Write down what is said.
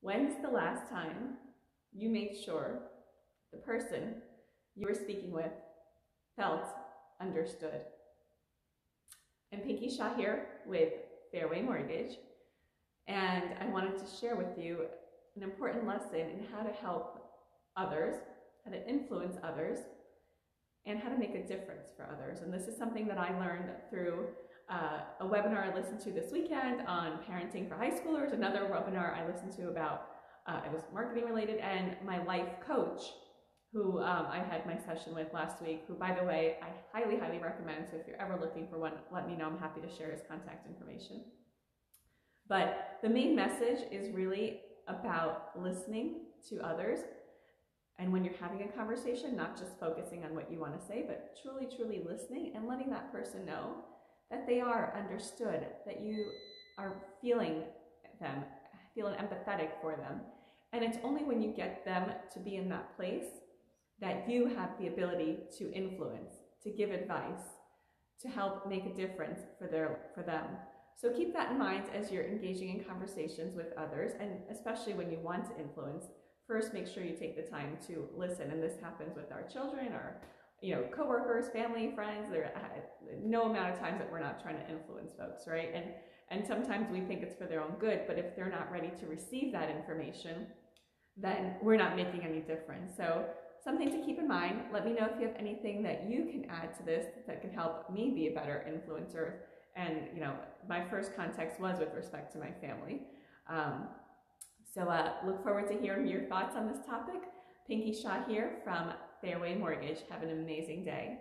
When's the last time you made sure the person you were speaking with felt understood? I'm Pinky Shah here with Fairway Mortgage, and I wanted to share with you an important lesson in how to help others, how to influence others, and how to make a difference for others. And this is something that I learned through uh, a webinar I listened to this weekend on parenting for high schoolers, another webinar I listened to about, uh, it was marketing related, and my life coach, who um, I had my session with last week, who, by the way, I highly, highly recommend. So if you're ever looking for one, let me know. I'm happy to share his contact information. But the main message is really about listening to others. And when you're having a conversation, not just focusing on what you want to say, but truly, truly listening and letting that person know that they are understood, that you are feeling them, feeling empathetic for them. And it's only when you get them to be in that place that you have the ability to influence, to give advice, to help make a difference for their for them. So keep that in mind as you're engaging in conversations with others, and especially when you want to influence. First, make sure you take the time to listen, and this happens with our children, our you know, coworkers, family, friends. There are no amount of times that we're not trying to influence folks, right? And and sometimes we think it's for their own good, but if they're not ready to receive that information, then we're not making any difference. So something to keep in mind. Let me know if you have anything that you can add to this that can help me be a better influencer. And you know, my first context was with respect to my family. Um, so uh, look forward to hearing your thoughts on this topic. Pinky Shah here from Fairway Mortgage. Have an amazing day.